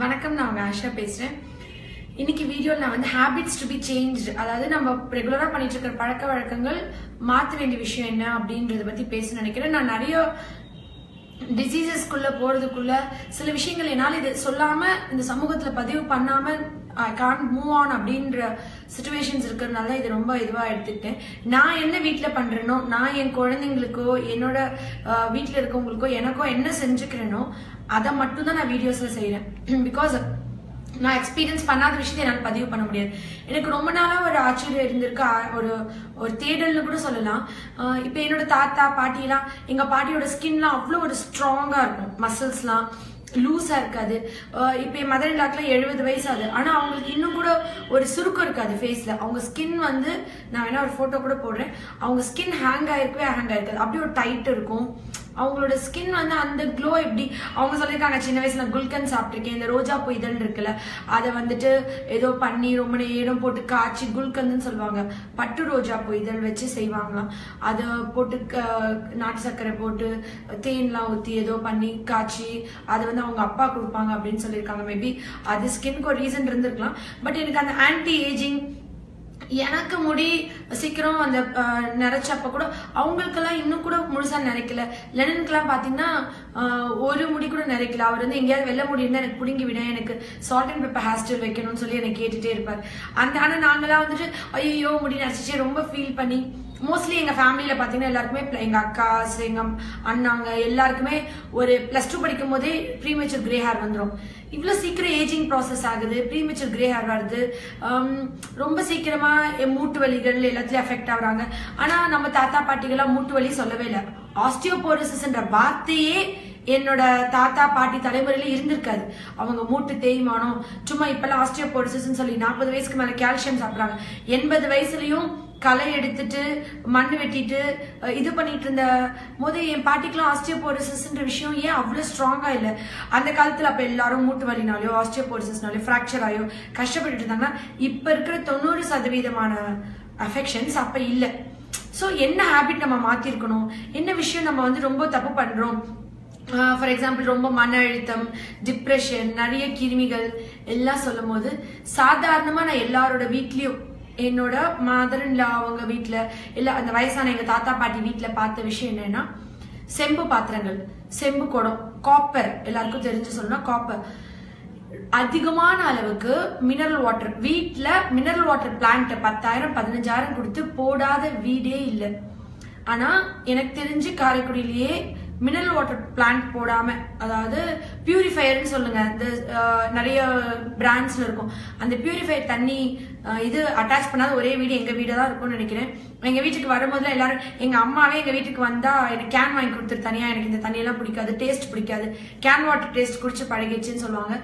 வணக்கம் நான் ஆஷா பேசுறேன். இன்னைக்கு வீடியோ நான் வந்து ஹேபிட்ஸ் டு பி சேஞ்ச் அதாவது நம்ம ரெகுலரா பண்ணிட்டு இருக்கிற பழக்க வழக்கங்கள் மாத்த வேண்டிய விஷயம் என்ன அப்படின்றத பத்தி பேச நினைக்கிறேன். நான் நிறைய டிசீசஸ்க்குள்ள போறதுக்குள்ள சில விஷயங்கள் என்னால் இது சொல்லாம இந்த சமூகத்துல பதிவு பண்ணாம ஐ கான் மூவ் ஆன் அப்படின்ற சுச்சுவேஷன்ஸ் இருக்கிறதுனால இது ரொம்ப இதுவாக எடுத்துக்கிட்டேன். நான் என்ன வீட்டில் பண்ணுறேனோ நான் என் குழந்தைங்களுக்கோ என்னோட வீட்டில் இருக்கவங்களுக்கோ எனக்கோ என்ன செஞ்சுக்கிறேனோ அதை மட்டும் தான் நான் வீடியோஸ்ல செய்யறேன் பிகாஸ் நான் எக்ஸ்பீரியன்ஸ் பண்ணாத விஷயத்தை என்னால் பதிவு பண்ண முடியாது. எனக்கு ரொம்ப நாளா ஒரு ஆச்சரியம் இருந்திருக்கு. ஒரு ஒரு தேடல்னு கூட சொல்லலாம். இப்போ என்னோட தாத்தா பாட்டிலாம் எங்க பாட்டியோட ஸ்கின்லாம் அவ்வளோ ஒரு ஸ்ட்ராங்கா இருக்கும். மசில்ஸ்லாம் லூஸா இருக்காது. இப்போ என் மதர் இல்லாக்கெல்லாம் எழுபது வயசு ஆகுது ஆனால் அவங்களுக்கு இன்னும் கூட ஒரு சுருக்கம் இருக்காது ஃபேஸ்ல அவங்க ஸ்கின் வந்து நான் வேணா ஒரு ஃபோட்டோ கூட போடுறேன். அவங்க ஸ்கின் ஹேங் ஆயிருக்கவே ஹேங் ஆயிருக்காது. அப்படியே ஒரு டைட் இருக்கும். அவங்களோட ஸ்கின் வந்து அந்த க்ளோ எப்படி அவங்க சொல்லியிருக்காங்க சின்ன வயசுல குல்கன் சாப்பிட்ருக்கேன் இந்த ரோஜா பூ இதழ் இருக்குல்ல அதை வந்துட்டு ஏதோ பண்ணி ரொம்ப நேரம் போட்டு காய்ச்சி குல்கந்துன்னு சொல்லுவாங்க. பட்டு ரோஜா பூ இதழ் வச்சு செய்வாங்களாம். அதை போட்டு க- நாட்டு சர்க்கரை போட்டு தேன்லாம் ஊற்றி ஏதோ பண்ணி காய்ச்சி அதை வந்து அவங்க அப்பா கொடுப்பாங்க அப்படின்னு சொல்லியிருக்காங்க. மேபி அது ஸ்கின்க்கு ஒரு ரீசன் இருந்திருக்கலாம். பட் எனக்கு அந்த ஆன்டி ஏஜிங் எனக்கு முடி சீக்கிரம் அந்த அஹ், கூட அவங்களுக்கெல்லாம் இன்னும் கூட முழுசா நிறைக்கல லெனனுக்கெல்லாம் பாத்தீங்கன்னா ஒரு முடி கூட நிறைக்கல அவர் வந்து எங்கேயாவது வெள்ள முடி இருந்தா எனக்கு பிடுங்கி விட எனக்கு salt and pepper hair style வைக்கணும்னு சொல்லி எனக்கு கேட்டுட்டே இருப்பார். அந்த ஆனா நாங்களாம் வந்துட்டு ஐயோ முடி நரைச்சிச்சு ரொம்ப ஃபீல் பண்ணி. மோஸ்ட்லி எங்க ஃபேமிலியில பாத்தீங்கன்னா எல்லாருக்குமே pl- எங்க அக்காஸ் எங்க அண்ணாங்க எல்லாருக்குமே ஒரு பிளஸ் டூ படிக்கும் போதே ப்ரீமேச்சர் கிரே ஹேர் வந்துரும். இவ்வளோ சீக்கிரம் ஏஜிங் ப்ராசஸ் ஆகுது ப்ரீமெச்சூர் கிரே ஹேர் வருது. ரொம்ப சீக்கிரமாக என் மூட்டு வலிகள் எல்லாத்துலேயும் அஃபெக்ட் ஆகுறாங்க. ஆனால் நம்ம தாத்தா பாட்டிகள்லாம் மூட்டு வலி சொல்லவே இல்லை. ஆஸ்டியோபோரிசஸ்ன்ற வார்த்தையே என்னோட தாத்தா பாட்டி தலைமுறையில இருந்திருக்காது. அவங்க மூட்டு தேய்மானம் சும்மா இப்பெல்லாம் ஆஸ்டியோபோரிசஸ் சொல்லி நாற்பது வயசுக்கு மேல கால்சியம் சாப்பிட்றாங்க. எண்பது வயசுலயும் களை எடுத்துட்டு மண் வெட்டிட்டு இது பண்ணிட்டு இருந்த போது என் பாட்டிக்கெல்லாம் ஆஸ்டியோபோரிசஸ்ன்ற விஷயம் ஏன் அவ்வளோ ஸ்ட்ராங்கா இல்லை? அந்த காலத்தில் அப்போ எல்லாரும் மூட்டு வலினாலையோ ஆஸ்டியோபோரிசஸ்னாலையோ ஃப்ராக்சர் ஆயோ கஷ்டப்பட்டுட்டு இருந்தாங்கன்னா இப்போ இருக்கிற தொண்ணூறு சதவீதமான அஃபெக்ஷன்ஸ் அப்போ இல்லை. ஸோ என்ன ஹாபிட் நம்ம மாத்திருக்கணும்? என்ன விஷயம் நம்ம வந்து ரொம்ப தப்பு பண்றோம்? ஃபார் எக்ஸாம்பிள் ரொம்ப மன அழுத்தம் டிப்ரெஷன் நிறைய கிருமிகள் எல்லாம் சொல்லும் போது சாதாரணமா நான் எல்லாரோட வீட்லயும் என்னோட இல்லை அவங்க வீட்டில் இல்ல அந்த வயசான எங்க தாத்தா பாட்டி வீட்டில் பார்த்த விஷயம் என்னன்னா செம்பு பாத்திரங்கள் செம்பு குடம் காப்பர் எல்லாருக்கும் தெரிஞ்சு சொல்லணும் காப்பர் அதிகமான அளவுக்கு மினரல் வாட்டர் வீட்டில் மினரல் வாட்டர் பிளான்ட் பத்தாயிரம் பதினஞ்சாயிரம் கொடுத்து போடாத வீடே இல்லை. ஆனா எனக்கு தெரிஞ்சு காரைக்குடியிலேயே மினரல் வாட்டர் பிளான்ட் போடாம அதாவது பியூரிஃபையர்னு சொல்லுங்க இந்த நிறைய பிராண்ட்ஸ்ல இருக்கும். அந்த பியூரிஃபையர் தண்ணி இது அட்டாச் பண்ணாத ஒரே வீடு எங்க வீடு தான் இருக்கும்னு நினைக்கிறேன். எங்க வீட்டுக்கு வரும்போதுல எல்லாரும் எங்க அம்மாவே எங்க வீட்டுக்கு வந்தா எனக்கு கேன் வாங்கி கொடுத்துரு தனியா எனக்கு இந்த தண்ணியெல்லாம் பிடிக்காது டேஸ்ட் பிடிக்காது. கேன் வாட்டர் டேஸ்ட் குடிச்சு பழகிடுச்சுன்னு சொல்லுவாங்க.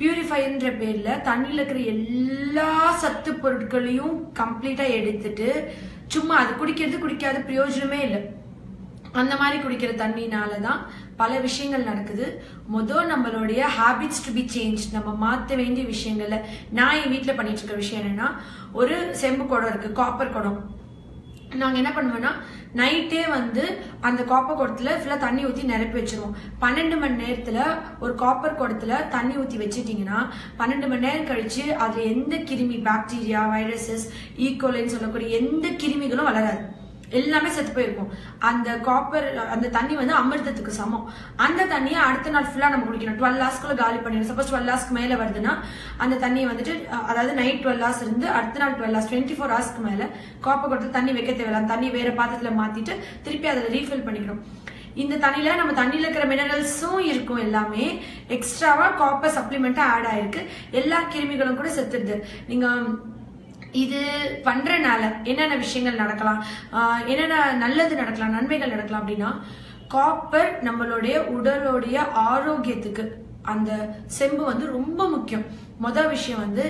பியூரிஃபைன்ற பேர்ல தண்ணியில இருக்கிற எல்லா சத்து பொருட்களையும் கம்ப்ளீட்டா எடுத்துட்டு சும்மா அது குடிக்கிறது குடிக்காத பிரயோஜனமே இல்லை. அந்த மாதிரி குடிக்கிற தண்ணினால தான் பல விஷயங்கள் நடக்குது. மொதல் நம்மளுடைய ஹேபிட்ஸ் டு பி சேஞ்ச் நம்ம மாற்ற வேண்டிய விஷயங்கள்ல நான் என் வீட்டில் பண்ணிட்டு இருக்க விஷயம் என்னன்னா ஒரு செம்பு குடம் இருக்கு காப்பர் குடம். நாங்கள் என்ன பண்ணுவோம்னா நைட்டே வந்து அந்த காப்பர் குடத்துல ஃபுல்லாக தண்ணி ஊற்றி நிரப்பி வச்சிருவோம். பன்னெண்டு மணி நேரத்தில் ஒரு காப்பர் குடத்துல தண்ணி ஊற்றி வச்சிட்டீங்கன்னா பன்னெண்டு மணி நேரம் கழித்து அதில் எந்த கிருமி பாக்டீரியா வைரஸஸ் ஈகோலைன்னு சொல்லக்கூடிய எந்த கிருமிகளும் வளராது. எல்லாமே செத்து போயிருக்கும். அந்த காப்பர் அந்த தண்ணி வந்து அமிர்தத்துக்கு சமம். அந்த தண்ணியை அடுத்த நாள் ஃபுல்லா நம்ம குடிக்கணும். டுவெல் ஹார்ஸ்க்குள்ள காலி பண்ணிடணும். சப்போஸ் டுவெல் ஹார்ஸ்க்கு மேல வருதுன்னா அந்த தண்ணியை வந்துட்டு அதாவது நைட் டுவெல் ஹார்ஸ் இருந்து அடுத்த நாள் டுவெல் ஹார்ஸ் டுவெண்ட்டி ஃபோர் ஹார்ஸ்க்கு மேல காப்பர் கொடுத்து தண்ணி வைக்க தேவையில்ல. தண்ணி வேற பாத்திரத்துல மாத்திட்டு திருப்பி அதில் ரீஃபில் பண்ணிக்கணும். இந்த தண்ணியில நம்ம தண்ணியில இருக்கிற மினரல்ஸும் இருக்கும் எல்லாமே. எக்ஸ்ட்ராவா காப்பர் சப்ளிமெண்டா ஆட் ஆயிருக்கு. எல்லா கிருமிகளும் கூட செத்துடுது. நீங்க இது பண்றனால என்னென்ன விஷயங்கள் நடக்கலாம்? என்னென்ன நல்லது நடக்கலாம் நன்மைகள் நடக்கலாம் அப்படின்னா காப்பர் நம்மளுடைய உடலுடைய ஆரோக்கியத்துக்கு அந்த செம்பு வந்து ரொம்ப முக்கியம். மொதல் விஷயம் வந்து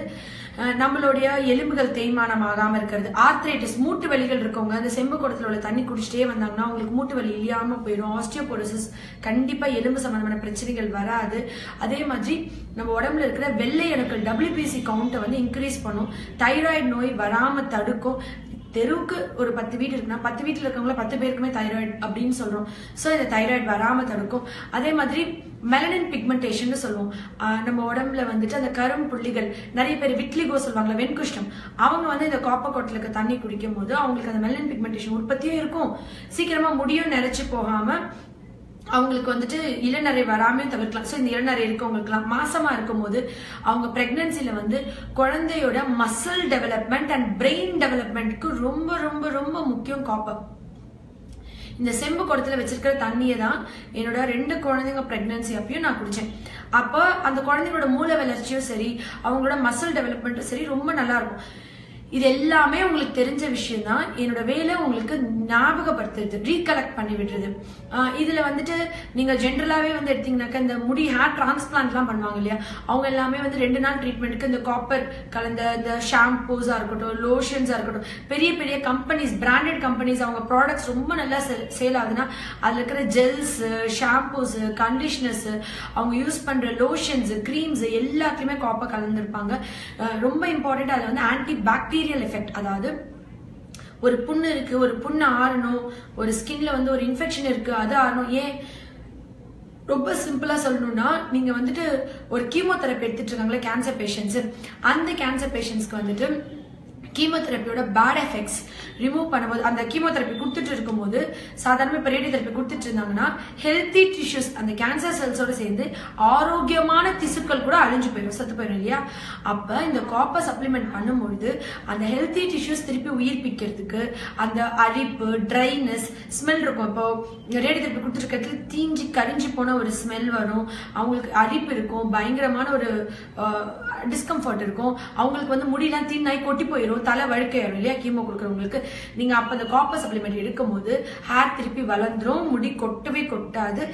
நம்மளுடைய எலும்புகள் தேய்மானம் ஆகாம இருக்கிறது. ஆர்த்ரைட்டிஸ் மூட்டு வலிகள் இருக்கவங்க அந்த செம்பு குடத்துல உள்ள தண்ணி குடிச்சிட்டே வந்தாங்கன்னா அவங்களுக்கு மூட்டு வலி இல்லாம போயிடும். ஆஸ்டியோபோரோசிஸ் கண்டிப்பா எலும்பு சம்பந்தமான பிரச்சனைகள் வராது. அதே மாதிரி நம்ம உடம்புல இருக்கிற வெள்ளை அணுக்கள் டபிள்யூபிசி கவுண்ட்டை வந்து இன்க்ரீஸ் பண்ணும். தைராய்டு நோய் வராம தடுக்கும். தெருவுக்கு ஒரு பத்து வீடு இருக்குன்னா பத்து வீட்டில் இருக்கவங்கள பத்து பேருக்குமே தைராய்டு அப்படின்னு சொல்கிறோம் ஸோ இந்த தைராய்டு வராமல் தடுக்கும். அதே மாதிரி மெலனின் பிக்மெண்டேஷன் சொல்லுவோம். நம்ம உடம்புல வந்துட்டு அந்த கரும் புள்ளிகள் நிறைய பேர் விட்லிகோ சொல்லுவாங்களா வெண்குஷ்டம். அவங்க வந்து இந்த காப்பர் கோட்டில் இருக்க தண்ணி குடிக்கும் போது அவங்களுக்கு அந்த மெலனின் பிக்மெண்டேஷன் உற்பத்தியும் இருக்கும். சீக்கிரமாக முடியும் நினைச்சு போகாமல் அவங்களுக்கு வந்துட்டு இளநரை வராமையும் தவிர்க்கலாம். ஸோ இந்த இளநரை இருக்கவங்களுக்குலாம் மாசமா இருக்கும்போது அவங்க பிரெக்னன்சில வந்து குழந்தையோட மசில் டெவலப்மெண்ட் அண்ட் பிரெயின் டெவலப்மெண்ட்க்கு ரொம்ப ரொம்ப ரொம்ப முக்கியம் காப்பர் இந்த செம்பு குடத்துல வச்சிருக்கிற தண்ணியை தான் என்னோட ரெண்டு குழந்தைங்க பிரெக்னன்சி அப்பயும் நான் குடிச்சேன். அப்போ அந்த குழந்தைங்களோட மூளை வளர்ச்சியும் சரி அவங்களோட மசில் டெவலப்மெண்ட்டும் சரி ரொம்ப நல்லா இருக்கும். இது எல்லாமே உங்களுக்கு தெரிஞ்ச விஷயம் தான் என்னோட வேலை உங்களுக்கு ஞாபகப்படுத்துறது ரீகலெக்ட் பண்ணி விடுறது. இதுல வந்துட்டு நீங்க ஜென்ரலாவே வந்து எடுத்தீங்கன்னாக்கா இந்த முடி ஹேர் டிரான்ஸ்பிளான்ட்லாம் பண்ணுவாங்க இல்லையா? அவங்க எல்லாமே வந்து ரெண்டு நாள் ட்ரீட்மெண்ட்டுக்கு இந்த காப்பர் கலந்த இந்த ஷாம்பூஸா இருக்கட்டும் லோஷன்ஸா இருக்கட்டும் பெரிய பெரிய கம்பெனிஸ் பிராண்டட் கம்பெனிஸ் அவங்க ப்ராடக்ட்ஸ் ரொம்ப நல்லா சேல் ஆகுதுன்னா அதுல இருக்கிற ஜெல்ஸ் ஷாம்பூஸ் கண்டிஷனர்ஸ் அவங்க யூஸ் பண்ற லோஷன்ஸ் கிரீம்ஸ் எல்லாத்துலயுமே காப்பர் கலந்துருப்பாங்க. ரொம்ப இம்பார்ட்டன்ட் அதுல வந்து ஆன்டி பாக்டீரியல் எஃபெக்ட் அதாவது ஒரு புண்ணு இருக்கு ஒரு புண்ணு ஆறணும் ஒரு ஸ்கின்ல வந்து ஒரு இன்ஃபெக்ஷன் இருக்கு அது ஆறணும். ஏன்? ரொம்ப சிம்பிளா சொல்லணும்னா நீங்க வந்துட்டு ஒரு கீமோதெரப்பி எடுத்துட்டு இருக்காங்களே கேன்சர் பேஷண்ட்ஸ் அந்த கேன்சர் பேஷண்ட்ஸ்க்கு வந்துட்டு கீமோதெரப்பியோட பேட் எஃபெக்ட்ஸ் ரிமூவ் பண்ணும்போது அந்த கீமோதெரப்பி கொடுத்துட்டு இருக்கும்போது சாதாரண இப்போ ரேடியோ தெரப்பி கொடுத்துட்டு இருந்தாங்கன்னா ஹெல்த்தி டிஷ்யூஸ் அந்த கேன்சர் செல்ஸோட சேர்ந்து ஆரோக்கியமான திசுக்கள் கூட அழிஞ்சு போயிடும் செத்து போயிடும் இல்லையா? அப்போ இந்த காப்பர் சப்ளிமெண்ட் பண்ணும்பொழுது அந்த ஹெல்த்தி டிஷ்யூஸ் திருப்பி உயிர்ப்பிக்கிறதுக்கு அந்த அரிப்பு ட்ரைனஸ் ஸ்மெல் இருக்கும். இப்போ ரேடியோ தெரப்பி கொடுத்துருக்கிறதுல தீஞ்சு கரிஞ்சு போன ஒரு ஸ்மெல் வரும். அவங்களுக்கு அரிப்பு இருக்கும். பயங்கரமான ஒரு டிஸ்கம்ஃபர்ட் இருக்கும். அவங்களுக்கு வந்து முடியெல்லாம் தீனாய் கொட்டி போயிடும் தலை வழுக்கையிடும் இல்லையா? கீமோ கொடுக்குறவங்களுக்கு. நீங்க அப்ப அந்த காப்பர் சப்ளிமெண்ட் எடுக்கும்போது ஹேர் திருப்பி வளர்ந்துரும் முடி கொட்டவே கொட்டாது.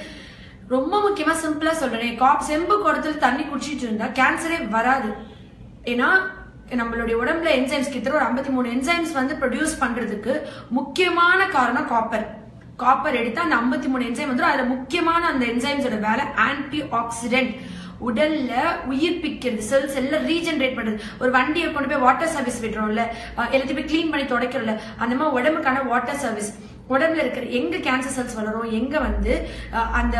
ரொம்ப முக்கியமா சிம்பிளா சொல்றேன் காப் செம்பு குடத்துல தண்ணி குடிச்சிட்டு இருந்தா கேன்சரே வராது. ஏன்னா நம்மளுடைய உடம்புல என்சைம்ஸ் கிட்ட ஒரு ஐம்பத்தி மூணு என்சைம்ஸ் வந்து ப்ரொடியூஸ் பண்றதுக்கு முக்கியமான காரணம் காப்பர் காப்பர் எடுத்தா அந்த ஐம்பத்தி மூணு என்சைம் வந்துடும் அதுல முக்கியமான அந்த என்சைம்ஸோட வேலை ஆன்டி ஆக்சிடென்ட் உடல்ல உயிர்ப்பிக்கிறது செல்ஸ் எல்லாம் ரீஜென்ரேட் பண்றது. ஒரு வண்டியை கொண்டு போய் வாட்டர் சர்வீஸ் விடுறோம்ல எல்லாத்தையும் போய் பண்ணி தொடக்கிறோம்ல அந்த மாதிரி உடம்புக்கான வாட்டர் சர்வீஸ் உடம்புல இருக்கிற எங்க கேன்சர் செல்ஸ் வளரும் எங்க வந்து அந்த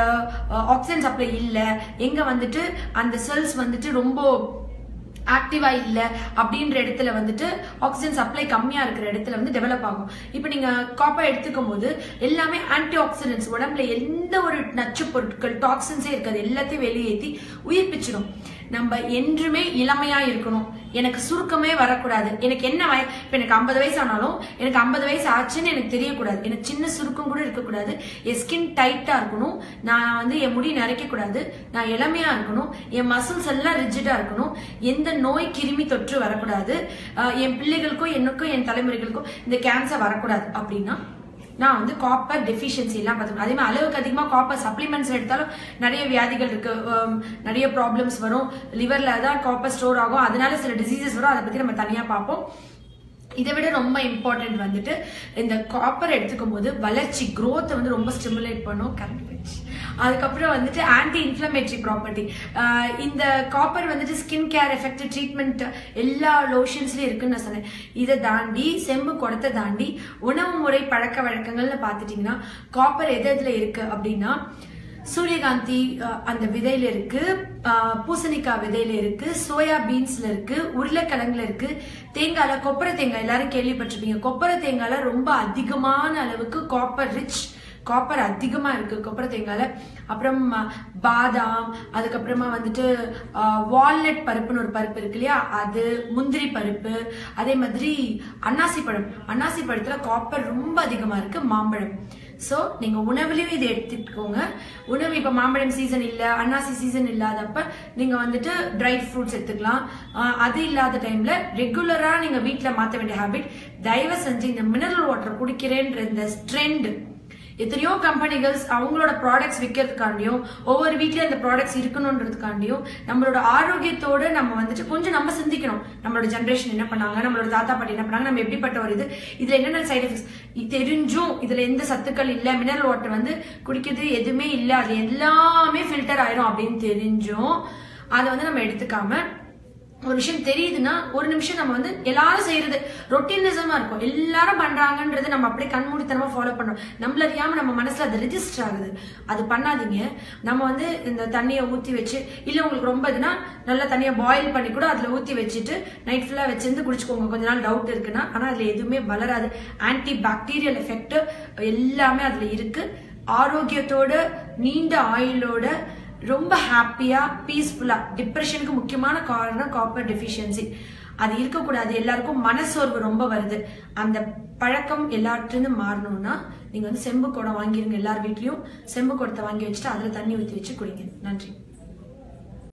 ஆக்சிஜன் சப்ளை இல்ல எங்க வந்துட்டு அந்த செல்ஸ் வந்துட்டு ரொம்ப ஆக்டிவா இல்ல அப்படின்ற இடத்துல வந்துட்டு ஆக்சிஜன் சப்ளை கம்மியா இருக்கிற இடத்துல வந்து டெவலப் ஆகும். இப்போ நீங்க காப்பர் எடுத்துக்கும் போது எல்லாமே ஆன்டி ஆக்சிடென்ட்ஸ் உடம்புல எந்த ஒரு நச்சு பொருட்கள் டாக்ஸின்ஸே இருக்காது எல்லாத்தையும் வெளியேற்றி உயிர்ப்பிச்சிடும் நம்ம என்றுமே இளமையா இருக்கணும். எனக்கு சுருக்கமே வரக்கூடாது. எனக்கு என்ன வய இப்போ எனக்கு ஐம்பது வயசு ஆனாலும் எனக்கு ஐம்பது வயசு ஆச்சுன்னு எனக்கு தெரியக்கூடாது. எனக்கு சின்ன சுருக்கம் கூட இருக்கக்கூடாது. என் ஸ்கின் டைட்டாக இருக்கணும். நான் வந்து என் முடி நரைக்க நான் இளமையாக இருக்கணும். என் மசில்ஸ் எல்லாம் ரிஜிடா இருக்கணும். எந்த நோய் கிருமி தொற்று வரக்கூடாது. என் பிள்ளைகளுக்கும் எனக்கும் என் தலைமுறைகளுக்கும் இந்த கேன்சர் வரக்கூடாது. அப்படின்னா நான் வந்து காப்பர் டெஃபிஷியன்சி எல்லாம் பார்த்துக்கணும். அதே மாதிரி அளவுக்கு அதிகமாக காப்பர் சப்ளிமெண்ட்ஸ் எடுத்தாலும் நிறைய வியாதிகள் இருக்கு. நிறைய ப்ராப்ளம்ஸ் வரும். லிவர்ல தான் காப்பர் ஸ்டோர் ஆகும். அதனால சில டிசீசஸ் வரும். அதை பத்தி நம்ம தனியா பார்ப்போம். இதை விட ரொம்ப இம்பார்ட்டன்ட் வந்துட்டு இந்த காப்பர் எடுத்துக்கும் போது வளர்ச்சி க்ரோத்தை வந்து ரொம்ப ஸ்டிமுலேட் பண்ணும். கரண்ட் போயிடுச்சு அதுக்கப்புறம் வந்துட்டு ஆன்டி இன்ஃப்ளமேட்ரி ப்ராப்பர்ட்டி இந்த காப்பர் வந்துட்டு ஸ்கின் கேர் எஃபெக்ட் ட்ரீட்மெண்ட் எல்லா லோஷன்ஸ்லயும் இருக்குன்னு நான் சொன்னேன். இதை தாண்டி செம்பு குடத்தை தாண்டி உணவு முறை பழக்க வழக்கங்கள்னு பார்த்துட்டீங்கன்னா காப்பர் எது எதுல இருக்கு அப்படின்னா சூரியகாந்தி அந்த விதையில இருக்கு பூசணிக்காய் விதையில இருக்கு சோயா பீன்ஸ்ல இருக்கு உருளைக்கிழங்குல இருக்கு தேங்காய்ல கொப்பரை தேங்காய் எல்லாரும் கேள்விப்பட்டிருப்பீங்க. கொப்பரை தேங்காயில ரொம்ப அதிகமான அளவுக்கு காப்பர் ரிச் காப்பர் அதிகமாக இருக்கு கொப்பரை தேங்காயில். அப்புறம் பாதாம் அதுக்கப்புறமா வந்துட்டு வால்நட் பருப்புன்னு ஒரு பருப்பு இருக்கு இல்லையா? அது முந்திரி பருப்பு அதே மாதிரி அன்னாசி பழம். அன்னாசி பழத்தில் காப்பர் ரொம்ப அதிகமாக இருக்கு மாம்பழம். ஸோ நீங்க உணவுலையும் இதை எடுத்துக்கோங்க. உணவு இப்போ மாம்பழம் சீசன் இல்லை அன்னாசி சீசன் இல்லாதப்ப நீங்க வந்துட்டு ட்ரை ஃப்ரூட்ஸ் எடுத்துக்கலாம். அது இல்லாத டைம்ல ரெகுலரா நீங்க வீட்டில் மாற்ற வேண்டிய ஹாபிட் தயவு செஞ்சு இந்த மினரல் வாட்டர் குடிக்கிறேன்ற இந்த ஸ்ட்ரெண்ட் எத்தனையோ கம்பெனிகள் அவங்களோட ப்ராடக்ட்ஸ் விற்கிறதுக்காண்டியும் ஒவ்வொரு வீட்லயும் அந்த ப்ராடக்ட்ஸ் இருக்கணுன்றதுக்காண்டியும் நம்மளோட ஆரோக்கியத்தோட நம்ம வந்துட்டு கொஞ்சம் நம்ம சிந்திக்கணும். நம்மளோட ஜென்ரேஷன் என்ன பண்ணாங்க நம்மளோட தாத்தா பாட்டி என்ன பண்ணாங்க நம்ம எப்படிப்பட்ட ஒரு இது இதுல என்னென்ன சைட் எஃபெக்ட்ஸ் தெரிஞ்சும் இதுல எந்த சத்துக்கள் இல்ல மினரல் வாட்டர் வந்து குடிக்கிறது எதுவுமே இல்ல அது எல்லாமே ஃபில்டர் ஆயிரும் அப்படின்னு தெரிஞ்சும் அதை வந்து நம்ம எடுத்துக்காம ஒரு விஷயம் தெரியுதுன்னா ஒரு நிமிஷம் நம்ம வந்து எல்லாரும் செய்யறது ரொட்டீனிசமா இருக்கும். எல்லாரும் பண்றாங்கன்றது நம்ம அப்படியே கண்மூடித்தனமா ஃபாலோ பண்றோம் நம்மள அறியாம நம்ம மனசுல அது ரெஜிஸ்டர் ஆகுது. அது பண்ணாதீங்க. நம்ம வந்து இந்த தண்ணியை ஊத்தி வச்சு இல்ல உங்களுக்கு ரொம்ப இதுனா நல்லா தண்ணியை பாயில் பண்ணி கூட அதுல ஊத்தி வச்சுட்டு நைட் ஃபுல்லா வச்சிருந்து குடிச்சுக்கோங்க. கொஞ்ச நாள் டவுட் இருக்குன்னா. ஆனா அதுல எதுவுமே வளராது. ஆன்டி பாக்டீரியல் எஃபெக்ட் எல்லாமே அதுல இருக்கு. ஆரோக்கியத்தோட நீண்ட ஆயுளோட ரொம்ப ஹாப்பியா பீஸ்ஃபுல்லா டிப்ரெஷனுக்கு முக்கியமான காரணம் காப்பர் டெஃபிஷியன்சி அது இருக்கக்கூடாது. எல்லாருக்கும் மனசோர்வு ரொம்ப வருது. அந்த பழக்கம் எல்லாற்றிலும் மாறணும்னா நீங்க வந்து செம்பு குடம் வாங்கிருங்க எல்லார் வீட்லயும். செம்பு குடத்தை வாங்கி வச்சுட்டு அதுல தண்ணி ஊற்றி வச்சு குடிங்க. நன்றி.